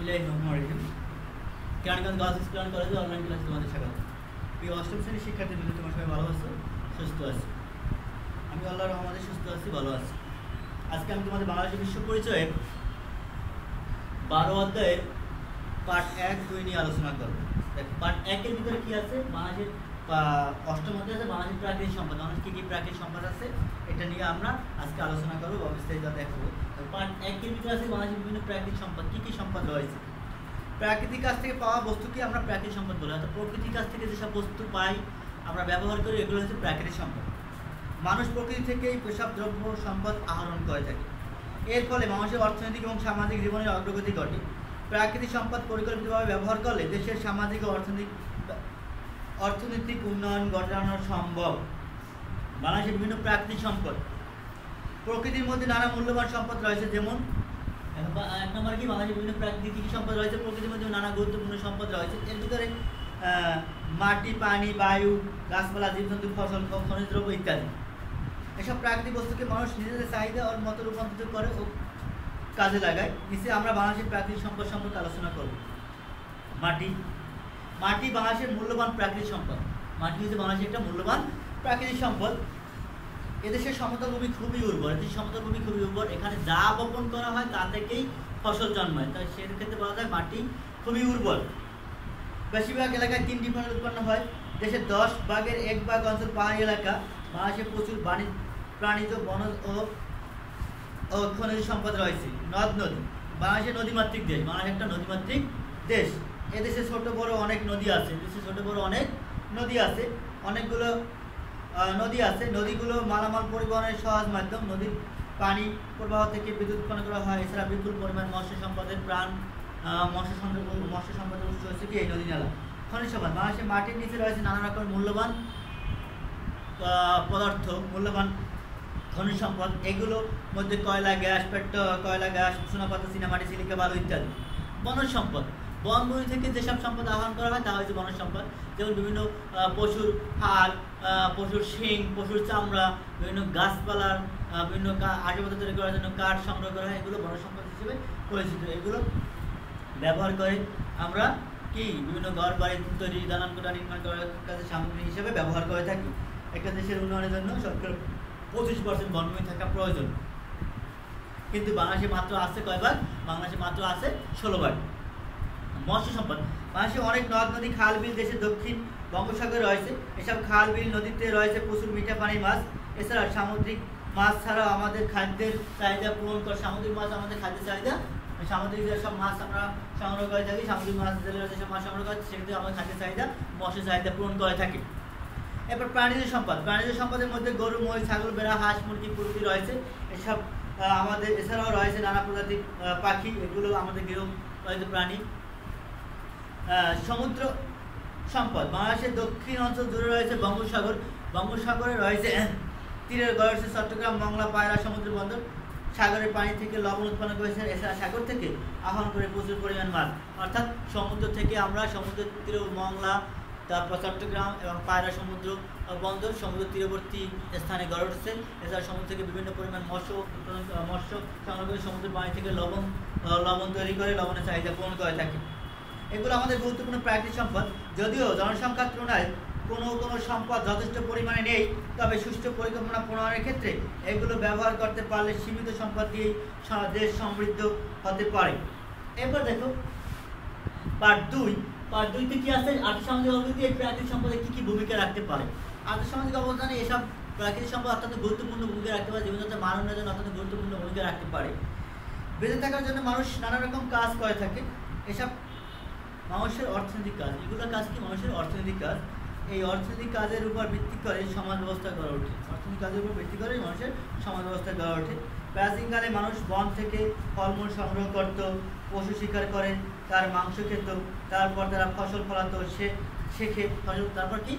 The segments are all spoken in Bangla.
বিসমিল্লাহ রহমান রহিম। কেরানীগঞ্জ গার্লস ক্লাসে তোমাদের স্বাগত। প্রিয় অষ্টম শ্রেণির শিক্ষার্থী তোমার সবাই ভালো সুস্থ আছি? আমি আল্লাহ রহমানের সুস্থ আছি, ভালো আছি। আজকে আমি তোমাদের বাংলাদেশের বিশ্ব পরিচয়ে বারো অধ্যায়ের পার্ট এক দুই নিয়ে আলোচনা করব। পার্ট একের ভিতরে কি আছে? বাংলাদেশের অষ্টম অধ্যায় আছে বাংলাদেশের প্রাকৃতিক সম্পদ। বাংলাদেশ কী কী প্রাকৃতিক সম্পদ আছে, এটা নিয়ে আমরা আজকে আলোচনা করব বা বিস্তারিত দেখব। পার্ট একের ভিতরে আছে বাংলাদেশের বিভিন্ন প্রাকৃতিক সম্পদ। কী কী সম্পদ রয়েছে? প্রাকৃতিক কাছ থেকে পাওয়া বস্তুকে আমরা প্রাকৃতিক সম্পদ বলি? অর্থাৎ প্রকৃতির কাছ থেকে যেসব বস্তু পাই, আমরা ব্যবহার করি, এগুলো হচ্ছে প্রাকৃতিক সম্পদ। মানুষ প্রকৃতি থেকে এই পেশাব দ্রব্য সম্পদ আহরণ করে থাকে। এর ফলে মানুষের অর্থনৈতিক এবং সামাজিক জীবনের অগ্রগতি ঘটে। প্রাকৃতিক সম্পদ পরিকল্পিতভাবে ব্যবহার করলে দেশের সামাজিক ও অর্থনৈতিক অর্থনৈতিক উন্নয়ন ঘটানো সম্ভব। বাংলাদেশের বিভিন্ন প্রাকৃতিক সম্পদ। প্রকৃতির মধ্যে নানা মূল্যবান সম্পদ রয়েছে, যেমন এক- নম্বর কি বাংলাদেশের বিভিন্ন প্রাকৃতিক সম্পদ রয়েছে, প্রকৃতির মধ্যে নানা গুরুত্বপূর্ণ সম্পদ রয়েছে। এর ভিতরে মাটি, পানি, বায়ু, গাছপালা, জীবজন্তু, ফসল খনিজ দ্রব্য ইত্যাদি। এসব প্রাকৃতিক বস্তুকে মানুষ নিজেদের চাহিদা ওর মতো রূপান্তরিত করে ও কাজে লাগায়। নিচে আমরা বাংলাদেশের প্রাকৃতিক সম্পদ সম্পর্কে আলোচনা করব। মাটি মাটি বাংলাদেশের মূল্যবান প্রাকৃতিক সম্পদ। মাটি হচ্ছে বাংলাদেশের একটা মূল্যবান প্রাকৃতিক সম্পদ। এদেশের সমতল ভূমি খুবই উর্বর। এদেশের সমতল ভূমি খুবই উর্বর। এখানে যা বপন করা হয় তা থেকেই ফসল জন্মায়। তাই সেক্ষেত্রে বলা যায় মাটি খুবই উর্বর। বেশিরভাগ এলাকায় তিনটি ফসল উৎপন্ন হয়। দেশের দশ ভাগের এক ভাগ অঞ্চল পাহাড়ি এলাকা। বাংলাদেশে প্রচুর বাণী, প্রাণিজ বন ও ও খনিজ সম্পদ রয়েছে। নদ নদী বাংলাদেশের নদীমাতৃক দেশ। বাংলাদেশ একটা নদীমাতৃক দেশ। এদেশে ছোট বড় অনেক নদী আছে দেশে ছোট বড় অনেক নদী আছে, অনেকগুলো নদী আছে, নদীগুলো মালামাল পরিবহনের সহজ মাধ্যম, নদীর পানি প্রবাহ থেকে বিদ্যুৎ উৎপন্ন করা হয়, এছাড়া বিপুল পরিমাণ মৎস্য সম্পদের প্রাণ মৎস্য সম্পদ, মৎস্য সম্পদের উৎস হচ্ছে কি এই নদী নালা। খনিজ সম্পদ বাংলাদেশের মাটির নিচে রয়েছে নানা রকম মূল্যবান পদার্থ, মূল্যবান খনিজ সম্পদ এগুলোর মধ্যে কয়লা, গ্যাস, পেট্রো, কয়লা, গ্যাস, সোনাপাতা সিনেমাটি সিলিকা, বালু ইত্যাদি। বনজ সম্পদ বনভূমি থেকে যেসব সম্পদ আহরণ করা হয়, তা হচ্ছে বনজ সম্পদ। যেমন বিভিন্ন পশুর হাড় পশুর শিং, পশুর চামড়া, বিভিন্ন গাছপালার বিভিন্ন আসবাবপত্র তৈরি করার জন্য কাঠ সংগ্রহ করা হয়। এগুলো বনজ সম্পদ হিসেবে পরিচিত। এগুলো ব্যবহার করে আমরা কি? বিভিন্ন ঘর, বাড়ি তৈরি, দালান কোটা নির্মাণ করার কাজে সামগ্রী হিসেবে ব্যবহার করে থাকি। একটা দেশের উন্নয়নের জন্য সরকার পঁচিশ পার্সেন্ট বনভূমি থাকা প্রয়োজন। কিন্তু বাংলাদেশে মাত্র আছে কয় ভাগ বাংলাদেশে মাত্র আছে ষোলো ভাগ মৎস্য সম্পদ বাংলাদেশে অনেক নদ, নদী, খাল, বিল, দেশের দক্ষিণ বঙ্গোপসাগরে রয়েছে। এসব খাল, বিল, নদীতে রয়েছে প্রচুর মিঠা পানির মাছ। এছাড়া সামুদ্রিক মাছ ছাড়াও আমাদের খাদ্যের চাহিদা পূরণ করে সামুদ্রিক মাছ আমাদের খাদ্যের চাহিদা। সামুদ্রিক যেসব মাছ আমরা সংগ্রহ করে থাকি, সামুদ্রিক মাছ যেসব মাছ সংগ্রহ করে সেক্ষেত্রে আমাদের খাদ্যের চাহিদা মৎস্য চাহিদা পূরণ করে থাকি। এরপর প্রাণীজ সম্পদ। প্রাণীজ সম্পদের মধ্যে গরু, মহিষ, ছাগল বেড়া হাঁস, মুরগি, প্রভৃতি রয়েছে। এসব আমাদের এছাড়াও রয়েছে নানা প্রজাতির পাখি। এগুলো আমাদের গৃহ প্রাণী। সমুদ্র সম্পদ। বাংলাদেশের দক্ষিণ অঞ্চল জুড়ে রয়েছে বঙ্গোপসাগর। বঙ্গোপসাগরে রয়েছে তীরের গড় চট্টগ্রাম মংলা পায়রা, সমুদ্র বন্দর। সাগরের পানি থেকে লবণ উৎপন্ন করেছে এছাড়া সাগর থেকে আহরণ করে প্রচুর পরিমাণ মাছ। অর্থাৎ সমুদ্র থেকে আমরা সমুদ্র তীরে, মংলা, তারপর চট্টগ্রাম এবং পায়রা, সমুদ্র বন্দর, সমুদ্র তীরবর্তী স্থানে গড়ে উঠেছে। এছাড়া সমুদ্র থেকে বিভিন্ন পরিমাণ মৎস্য মৎস্য সংগ্রহ করে সমুদ্রের পানি থেকে লবণ লবণ তৈরি করে লবণের চাহিদা পূরণ করে থাকে। এগুলো আমাদের গুরুত্বপূর্ণ প্রাকৃতিক সম্পদ। যদিও জনসংখ্যার তুলনায় কোনো কোনো সম্পদ যথেষ্ট পরিমাণে নেই, তবে সুষ্ঠু পরিকল্পনা প্রণয়নের ক্ষেত্রে এগুলো ব্যবহার করতে পারলে সীমিত সম্পদ দিয়েই স- দেশ সমৃদ্ধ হতে পারে। এরপর দেখো পার্ট দুই। পার্ট দুইতে কি আছে? আর্থসামাজিক অগ্রগতি এই প্রাকৃতিক সম্পদে কী কী ভূমিকা রাখতে পারে? আর্থসামাজিক অবদানে এসব প্রাকৃতিক সম্পদ অত্যন্ত গুরুত্বপূর্ণ ভূমিকা রাখতে পারে, জীবনযাত্রা মান উন্নয়নের জন্য অত্যন্ত গুরুত্বপূর্ণ ভূমিকা রাখতে পারে। বেঁচে থাকার জন্য মানুষ নানা রকম কাজ করে থাকে। এসব মানুষের অর্থনৈতিক কাজ, এগুলো কাজ কি? মানুষের অর্থনৈতিক কাজ। এই অর্থনৈতিক কাজের উপর ভিত্তি করে সমাজ ব্যবস্থা গড়ে ওঠে। অর্থনৈতিক কাজের উপর ভিত্তি করে মানুষের সমাজ ব্যবস্থা গড়ে ওঠে। প্রাচীনকালে মানুষ বন থেকে ফলমূল সংগ্রহ করত, পশু শিকার করে, তার মাংস খেত, তারপর তারা ফসল ফলাতো, সে শেখে ফসল, তারপর কি?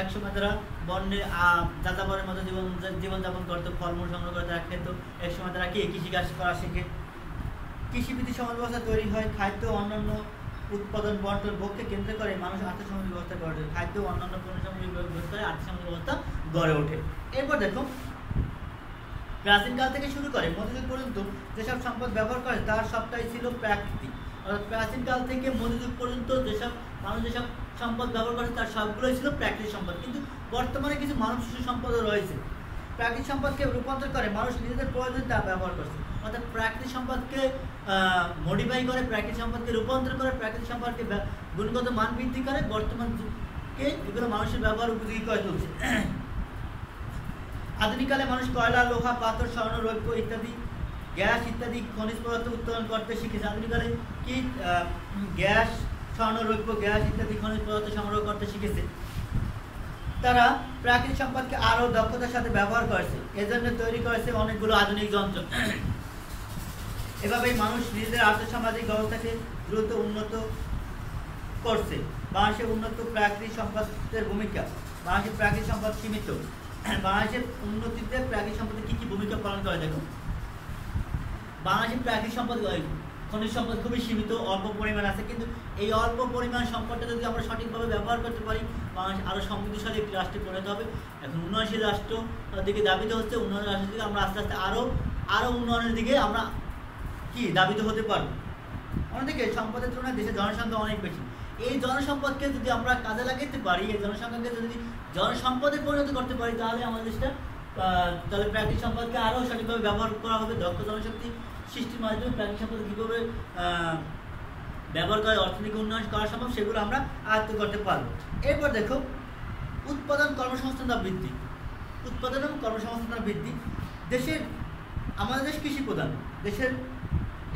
একসময় তারা বন্যে যাযাবরের মতো জীবন, জীবনযাপন করতো, ফলমূল সংগ্রহ করে তারা খেত। একসময় তারা কি? কৃষিকাজ করা শেখে। কৃষিভিত্তিক সমাজ ব্যবস্থা তৈরি হয়, খাদ্য, অন্যান্য উৎপাদন বন্টন ভোগকে কেন্দ্র করে মানুষ আর্থসামাজিক ব্যবস্থা গড়ে ওঠে খাদ্য অন্যান্য পণ্য সামগ্রী ব্যবহার করে আর্থসামাজিক ব্যবস্থা গড়ে ওঠে। এরপর দেখো প্রাচীনকাল থেকে শুরু করে মধ্যযুগ পর্যন্ত যেসব সম্পদ ব্যবহার করে, তার সবটাই ছিল প্রাকৃতিক। অর্থাৎ প্রাচীনকাল থেকে মধ্যযুগ পর্যন্ত যেসব মানুষ যেসব সম্পদ ব্যবহার করে, তার সবগুলোই ছিল প্রাকৃতিক সম্পদ। কিন্তু বর্তমানে কিছু মানুষ সম্পদও রয়েছে। প্রাকৃতিক সম্পদকে রূপান্তর করে মানুষ নিজেদের প্রয়োজন তা ব্যবহার করছে। অর্থাৎ প্রাকৃতিক সম্পদকে মডিফাই করে, প্রাকৃতিক সম্পদকে রূপান্তর করে, প্রাকৃতিক সম্পদকে গুণগত মান বৃদ্ধি করে বর্তমান যুগকে এগুলো মানুষের ব্যবহার উপযোগী করে তুলছে। আধুনিককালে মানুষ কয়লা, লোহা, পাথর, স্বর্ণ, রৌপ্য ইত্যাদি, গ্যাস ইত্যাদি খনিজ পদার্থ উত্তোলন করতে শিখেছে। আধুনিককালে কি গ্যাস, স্বর্ণ, রৌপ্য, গ্যাস ইত্যাদি খনিজ পদার্থ সংগ্রহ করতে শিখেছে। তারা প্রাকৃতিক সম্পদকে আরও দক্ষতার সাথে ব্যবহার করেছে। এজন্য তৈরি করেছে অনেকগুলো আধুনিক যন্ত্র। এভাবেই মানুষ নিজেদের আর্থসামাজিক ব্যবস্থাকে দ্রুত উন্নত করছে। বাংলাদেশের উন্নত প্রাকৃতিক সম্পদের ভূমিকা। বাংলাদেশের প্রাকৃতিক সম্পদ সীমিত। বাংলাদেশের উন্নতিতে প্রাকৃতিক সম্পদে কী কী ভূমিকা পালন করে দেখো। বাংলাদেশের প্রাকৃতিক সম্পদ খনিজ সম্পদ খুবই সীমিত, অল্প পরিমাণ আছে। কিন্তু এই অল্প পরিমাণ সম্পদটা যদি আমরা সঠিকভাবে ব্যবহার করতে পারি, বাংলাদেশ আরও সমৃদ্ধশালী একটি রাষ্ট্রে পরিণত হবে। এখন উন্নয়নশীল রাষ্ট্র দিকে দাবিত হচ্ছে। উন্নয়ন রাষ্ট্রের দিকে আমরা আস্তে আস্তে আরও আরও উন্নয়নের দিকে আমরা কি দাবিত হতে পারব? অন্যদিকে সম্পদের তুলনায় দেশের জনসংখ্যা অনেক বেশি। এই জনসম্পদকে যদি আমরা কাজে লাগাতে পারি, এই জনসংখ্যাকে যদি জনসম্পদে পরিণত করতে পারি, তাহলে আমাদের দেশটা তাহলে প্রাকৃতিক সম্পদকে আরও সঠিকভাবে ব্যবহার করা হবে, দক্ষ জনশক্তি সৃষ্টির মাধ্যমে প্রাকৃতিক সম্পদ কীভাবে ব্যবহার করে, অর্থনৈতিক উন্নয়ন করা সম্ভব সেগুলো আমরা আয়ত্ত করতে পারব। এরপর দেখো, উৎপাদন কর্মসংস্থান বৃদ্ধি। উৎপাদন এবং কর্মসংস্থান বৃদ্ধি। দেশের, আমাদের দেশ কৃষি প্রধান। দেশের,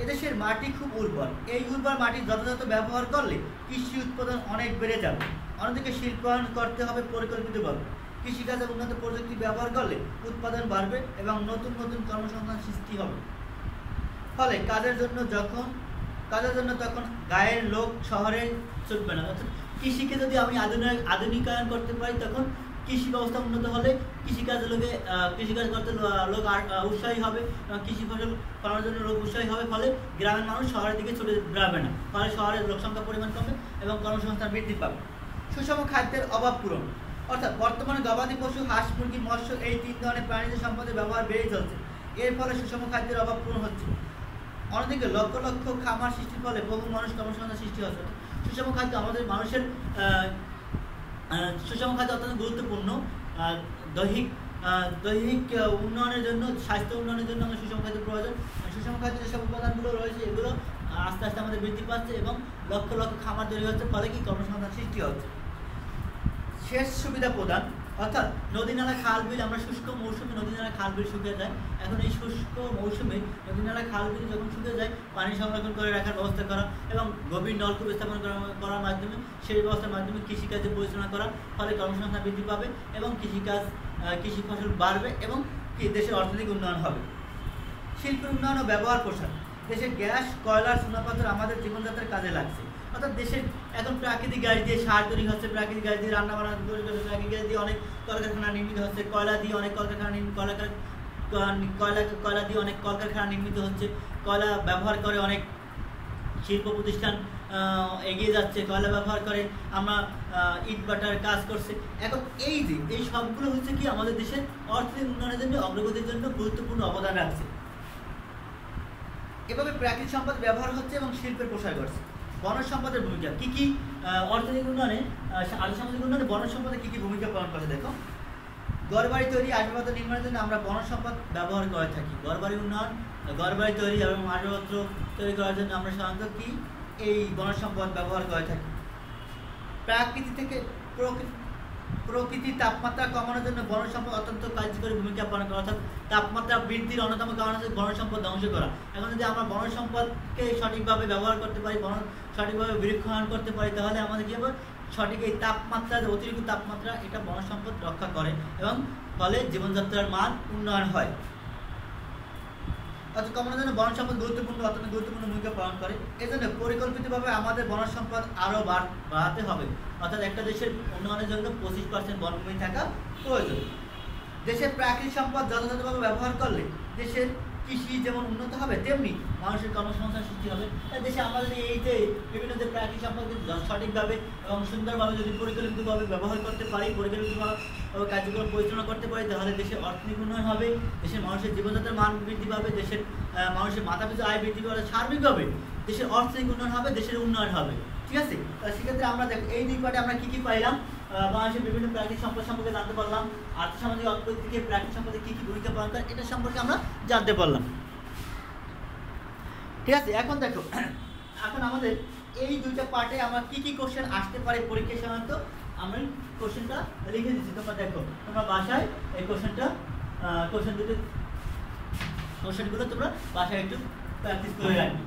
এদেশের মাটি খুব উর্বর। এই উর্বর মাটি যথাযথ ব্যবহার করলে কৃষি উৎপাদন অনেক বেড়ে যাবে। অন্যদিকে শিল্পায়ন করতে হবে পরিকল্পিতভাবে। কৃষিকাজে উন্নত প্রযুক্তি ব্যবহার করলে উৎপাদন বাড়বে এবং নতুন নতুন কর্মসংস্থান সৃষ্টি হবে। ফলে কাজের জন্য যখন, কাজের জন্য তখন গায়ের লোক শহরে ছুটবে না। অর্থাৎ কৃষিকে যদি আমি আধুনিক, আধুনিকায়ন করতে পারি, তখন কৃষি ব্যবস্থা উন্নত হলে কৃষিকাজ লোকে কৃষিকাজ করতে লোক উৎসাহী হবে কৃষি ফসল করার জন্য লোক উৎসাহী হবে। ফলে গ্রামের মানুষ শহরের দিকে ছুটে যাবে না। ফলে শহরের লোকসংখ্যা পরিমাণ কমে এবং কর্মসংস্থান বৃদ্ধি পাবে। সুষম খাদ্যের অভাব পূরণ। অর্থাৎ বর্তমানে গবাদি পশু, হাঁস, মুরগি, মৎস্য এই তিন ধরনের প্রাণীজ সম্পদের ব্যবহার বেড়ে চলছে। এর ফলে সুষম খাদ্যের অভাব পূরণ হচ্ছে। অন্যদিকে লক্ষ লক্ষ খামার সৃষ্টির ফলে বহু মানুষ কর্মসংস্থান সৃষ্টি হচ্ছে। সুষম খাদ্য আমাদের মানুষের সুষম খাদ্য অত্যন্ত গুরুত্বপূর্ণ। দৈহিক দৈহিক উন্নয়নের জন্য, স্বাস্থ্য উন্নয়নের জন্য আমাদের সুষম খাদ্য প্রয়োজন। সুষম খাদ্য যেসব উপাদানগুলো রয়েছে, এগুলো আস্তে আস্তে আমাদের বৃদ্ধি পাচ্ছে এবং লক্ষ লক্ষ খামার তৈরি হচ্ছে, ফলে কি কর্মসংস্থান সৃষ্টি হচ্ছে। শেষ সুবিধা প্রদান। অর্থাৎ নদী নালা খাল বিল, আমরা শুষ্ক মৌসুমে নদী নালা খাল বিল শুকিয়ে যায়। এখন এই শুষ্ক মৌসুমে নদী নালা খাল বিল যখন শুকিয়ে যায়, পানি সংরক্ষণ করে রাখার ব্যবস্থা করা এবং গভীর নলকূপ স্থাপন করার মাধ্যমে সেই ব্যবস্থার মাধ্যমে কৃষিকাজে পরিচালনা করা, ফলে কর্মসংস্থান বৃদ্ধি পাবে এবং কৃষিকাজ কৃষি ফসল বাড়বে এবং দেশের অর্থনৈতিক উন্নয়ন হবে। শিল্পের উন্নয়ন ও ব্যবহার প্রসার। দেশের গ্যাস, কয়লার সোনাপাথর আমাদের জীবনযাত্রার কাজে লাগছে। অর্থাৎ দেশের এখন প্রাকৃতিক গ্যাস দিয়ে সার তৈরি হচ্ছে, প্রাকৃতিক গ্যাস দিয়ে রান্না বান্না তৈরি প্রাকৃতিক গ্যাস দিয়ে অনেক কলকারখানা নির্মিত হচ্ছে, কয়লা দিয়ে অনেক কলকারখানা কলকারখানা কয়লা কয়লা দিয়ে অনেক কলকারখানা নির্মিত হচ্ছে, কয়লা ব্যবহার করে অনেক শিল্প প্রতিষ্ঠান এগিয়ে যাচ্ছে, কয়লা ব্যবহার করে, আমরা ইট বাটার কাজ করছে। এখন এই যে, এই সবগুলো হচ্ছে কি আমাদের দেশের অর্থনৈতিক উন্নয়নের জন্য, অগ্রগতির জন্য গুরুত্বপূর্ণ অবদান রাখছে। এভাবে প্রাকৃতিক সম্পদ ব্যবহার হচ্ছে এবং শিল্পের প্রসার করছে বনজ সম্পদের ভূমিকা কি কি অর্থনৈতিক উন্নয়নে আর্থসামাজিক উন্নয়নে বনজ সম্পদে কি কি ভূমিকা পালন করে দেখো। ঘরবাড়ি তৈরি আসবাবপত্র নির্মাণের জন্য আমরা বনসম্পদ ব্যবহার করে থাকি। ঘরবাড়ি উন্নয়ন, ঘরবাড়ি তৈরি এবং আসবাবপত্র তৈরি করার জন্য আমরা সাধারণত কি, এই বনজ সম্পদ ব্যবহার করে থাকি। প্রাকৃতি থেকে প্রকৃতি প্রকৃতির তাপমাত্রা কমানোর জন্য বন সম্পদ অত্যন্ত কার্যকরী ভূমিকা পালন করে, অর্থাৎ তাপমাত্রা বৃদ্ধির অন্যতম কারণ হচ্ছে বন সম্পদ ধ্বংস করা। এখন যদি আমরা বনসম্পদকে সঠিকভাবে ব্যবহার করতে পারি বন সঠিকভাবে বৃক্ষায়ন করতে পারি, তাহলে আমাদের কী হবে? সঠিক এই তাপমাত্রা অতিরিক্ত তাপমাত্রা, এটা বন সম্পদ রক্ষা করে এবং ফলে জীবনযাত্রার মান উন্নয়ন হয়। অর্থাৎ কমানোর জন্য বন সম্পদ গুরুত্বপূর্ণ, অত্যন্ত গুরুত্বপূর্ণ ভূমিকা পালন করে। এজন্য পরিকল্পিতভাবে আমাদের বন সম্পদ আরও বাড়াতে হবে। অর্থাৎ একটা দেশের উন্নয়নের জন্য পঁচিশ পার্সেন্ট বনভূমি থাকা প্রয়োজন। দেশের প্রাকৃতিক সম্পদ যথাযথভাবে ব্যবহার করলে দেশের কৃষি যেমন উন্নত হবে, তেমনি মানুষের কর্মসংস্থান সৃষ্টি হবে। দেশে আমাদের এই যে বিভিন্ন যে প্রাকৃতিক সম্পদকে সঠিকভাবে এবং সুন্দরভাবে যদি পরিকল্পিতভাবে ব্যবহার করতে পারি, পরিকল্পিতভাবে কার্যক্রম পরিচালনা করতে পারি, তাহলে দেশের অর্থনৈতিক উন্নয়ন হবে, দেশের মানুষের জীবনযাত্রার মান বৃদ্ধি পাবে, দেশের মানুষের মাথা পিছু আয় বৃদ্ধি পাবে সার্বিকভাবে দেশের অর্থনৈতিক উন্নয়ন হবে, দেশের উন্নয়ন হবে। ঠিক আছে? সেক্ষেত্রে আমরা দেখো, এই পার্টে আমরা কি কি পাইলাম? বাংলাদেশের বিভিন্ন প্রাকৃতিক সম্পদ সম্পর্কে জানতে পারলাম। আর্থসামাজিক অর্থনৈতিক প্রাকৃতিক সম্পদে কি কি ভূমিকা পালন করে, এটা সম্পর্কে আমরা জানতে পারলাম। ঠিক আছে, এখন দেখো, এখন আমাদের এই দুইটা পার্টে আমরা কি কি কোশ্চেন আসতে পারে পরীক্ষায় সাধারণত? আমি কোশ্চেনটা লিখে দিচ্ছি। তোমরা দেখো, তোমরা বাসায় এই কোশ্চেনটা কোশ্চেন দুটো কোশ্চেনগুলো তোমরা বাসায় একটু প্র্যাকটিস করে রাখবে।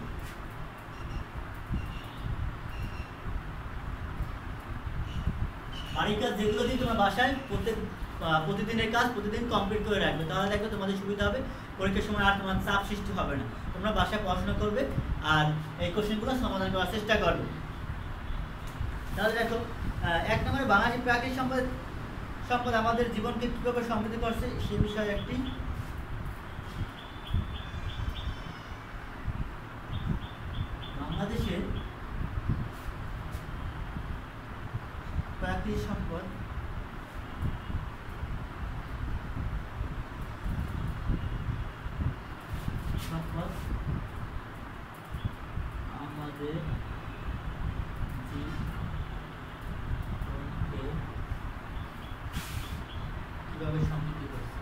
বাড়ির কাজ যেগুলো দিয়ে তোমরা বাসায় প্রত্যেক প্রতিদিনের কাজ প্রতিদিন কমপ্লিট করে রাখবে। তাহলে দেখবে তোমাদের সুবিধা হবে, পরীক্ষার সময় আর তোমার চাপ সৃষ্টি হবে না। তোমরা বাসায় পড়াশোনা করবে আর এই কোশ্চেনগুলো সমাধান করার চেষ্টা করবে। তাহলে দেখো এক নম্বরে বাংলাদেশের প্রাকৃতিক সম্পদ সম্পদ আমাদের জীবনকে কীভাবে সমৃদ্ধ করছে, সে বিষয়ে একটি বাংলাদেশের প্রাকৃতিক সম্পদ সম্পদ আমাদের জীবনকে কীভাবে সমৃদ্ধি করছে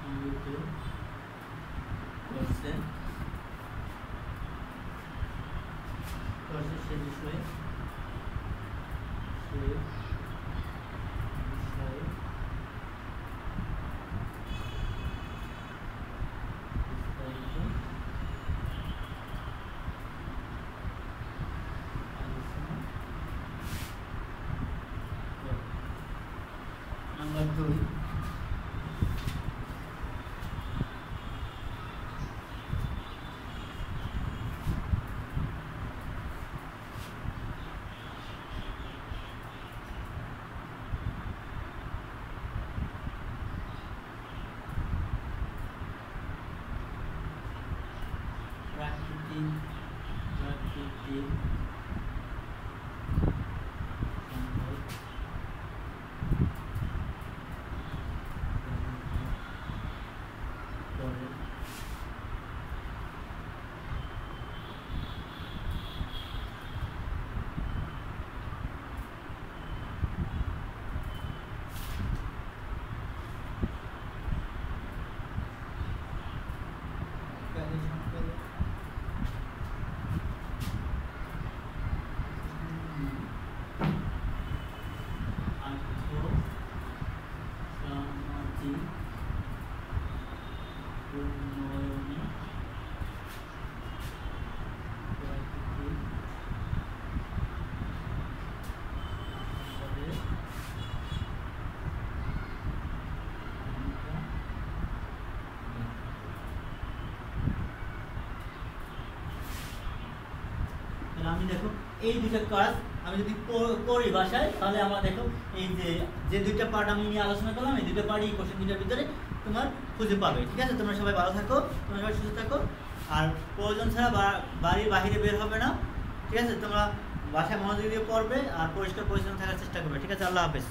সমৃদ্ধ করছে করছে সে বিষয়ে সে বিষয়ে বিস্তারিত আলোচনা করো। নাম্বার দুই প্রাকৃতিক প্রাকৃতিক সম্পদ ব্যবহার করে প্রাকৃতিক সম্পদ সামাজিক উন্নয়নে প্রাকৃতিক সম্পদের ভূমিকা তাহলে আমি দেখো, এই দুটো কাজ আমি যদি করি বাসায় তাহলে আমার দেখো এই যে যে দুইটা পার্ট আমি নিয়ে আলোচনা করলাম, এই দুটো পার্ট কোশ্চেন দুইটার ভিতরে তোমার খুঁজে পাবে, ঠিক আছে? তোমরা সবাই ভালো থাকো, তোমরা সবাই সুস্থ থাকো। আর প্রয়োজন ছাড়া বাড়ির বাহিরে বের হবে না, ঠিক আছে? তোমরা বাসায় মনোযোগ দিয়ে পড়বে আর পরিষ্কার পরিচ্ছন্ন থাকার চেষ্টা করবে, ঠিক আছে? আল্লাহ হাফেজ।